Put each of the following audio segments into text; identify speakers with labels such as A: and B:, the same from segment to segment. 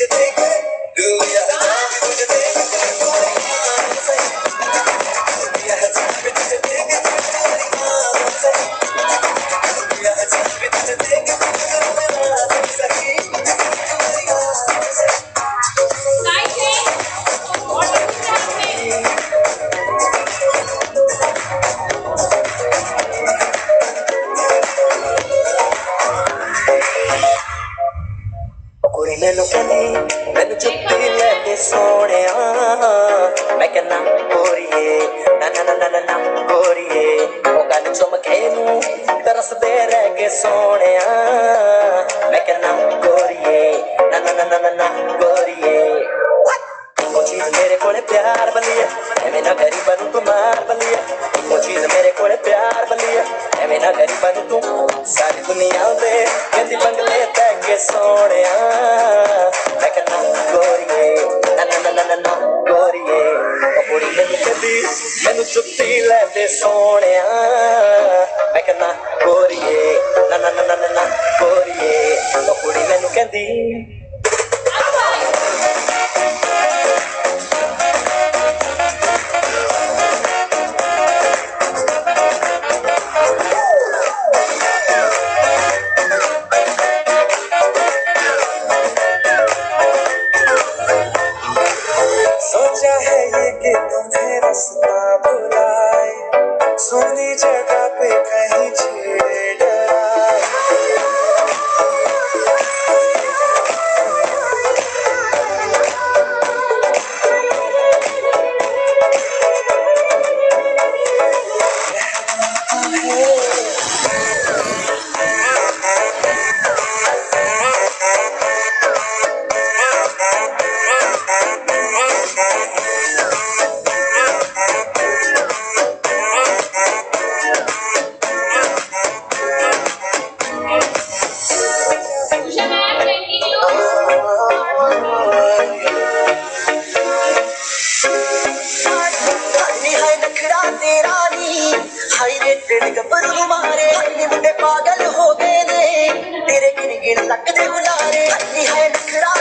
A: you think, girl, yeah. ਕੁੜੀ ਮੈਨੂੰ ਕਹਿੰਦੀ ਮੈਨੂੰ ਚੁੱਪੀ ਲੈ ਕੇ ਸੋਹਣਿਆ ਮੈਂ ਕਹਿੰਦਾ ਗੋਰੀਏ ਨਾ ਨਾ ਨਾ ਨਾ ਨਾ ਗੋਰੀਏ ਉਹ ਗੱਲ ਚਮਕੇ ਨੂੰ ਤਰਸਦੇ ਰਹਿ ਕੇ ਸੋਹਣਿਆ ਮੈਂ ਕਹਿੰਦਾ ਗੋਰੀਏ ਨਾ ਨਾ ਨਾ ਨਾ ਨਾ ਗੋਰੀਏ ਉਹ ਚੀਜ਼ ਮੇਰੇ ਕੋਲੇ ਪਿਆਰ ਬਲੀਏ ਐਵੇਂ ਨਾ ਗਰੀਬਾਂ ਨੂੰ ਤੂੰ ਮਾਰ ਬਲੀਏ ਉਹ ਚੀਜ਼ ਮੇਰੇ ਕੋਲੇ ਪਿਆਰ ਬਲੀਏ ਐਵੇਂ ਨਾ ਗਰੀਬਾਂ ਨੂੰ ਤੂੰ ਸਾਰੀ ਦੁਨੀਆ ਦੇ ਕਹਿੰਦੀ ਬੰਗਲੇ ਤੈ ਕੇ ਸੋਹਣਿਆ ਨਾ ਗੋਰੀਏ। ਕਪੂਰੀ ਮੈਨੂੰ ਕਦੀ ਮੈਨੂੰ ਚੁੱਤੀ ਲੈ ਤੇ ਸੋਹਣਿਆ। ਮੈਂ ਕਹਿੰਦਾ, ਗੋਰੀਏ, ਨਾ ਨਾ ਨਾ ਨਾ ਗੋਰੀਏ। ਕਪੂਰੀ ਮੈਨੂੰ ਕਹਿੰਦੀ paz. Nihai, Nihai, Nihai, Nihai, Nihai, Nihai,
B: Nihai, Nihai,
C: Nihai,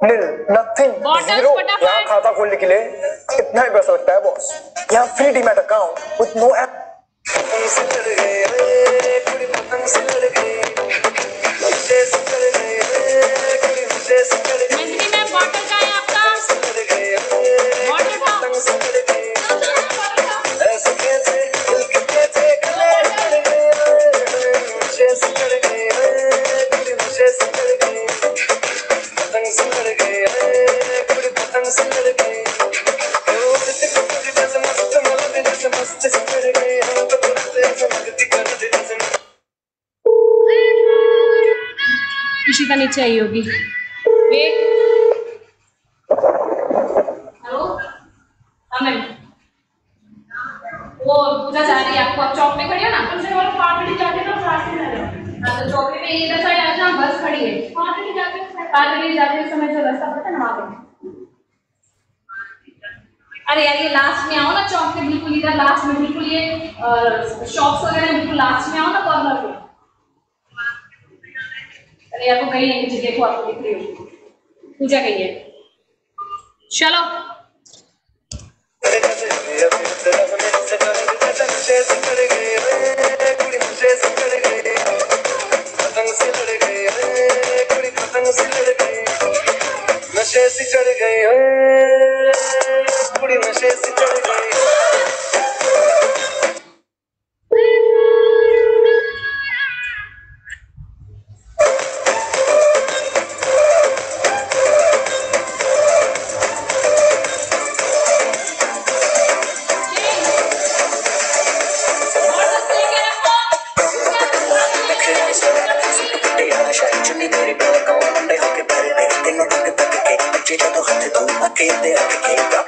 B: nothing
C: zero.
B: यहाँ खाता खोलने के लिए इतना ही पैसा लगता है बॉस यहाँ
D: free demat account with no app
C: Ishita नीचे आई होगी। Wait hello? हाँ मैम। वो पूजा जा रही है आपको। आप चौक पे खड़ी हो ना? बोलो पार्टी जाके ना पार्टी ना हाँ तो चौक पे इधर साइड आ जाओ बस खड़ी है। जाके जाते समय जो रास्ता पता है ना वहाँ पे। अरे यार ये लास्ट में आओ ना चौक के बिल्कुल इधर लास्ट में बिल्कुल ये शॉप्स वगैरह बिल्कुल लास्ट में आओ ना कॉर्नर पे। अरे वो कहीं को आपको दिख रही हो। पूजा कही है? चलो।
D: नशे से चढ़ गई कुड़ी नशे से चढ़ गई
A: que te
C: aplica.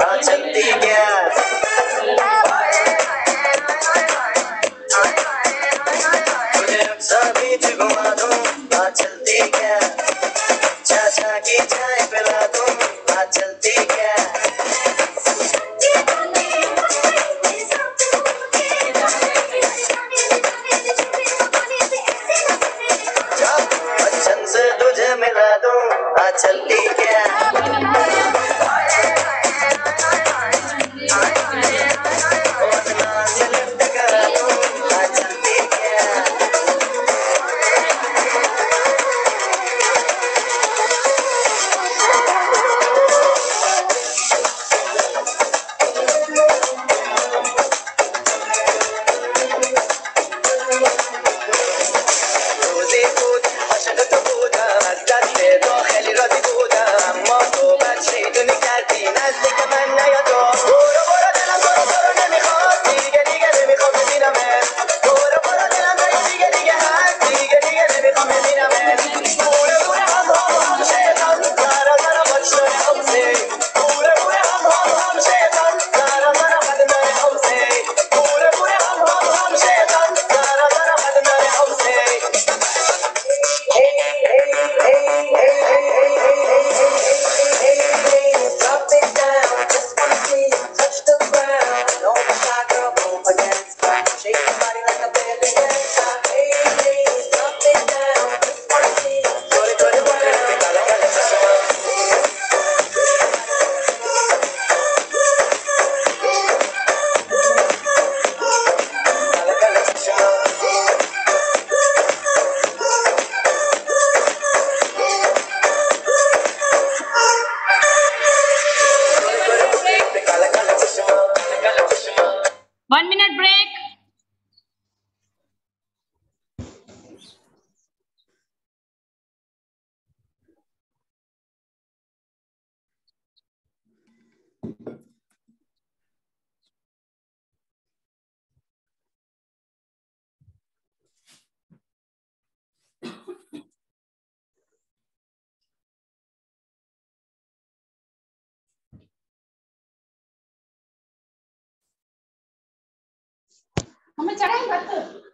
C: One minute break हमें चढ़ाई बस।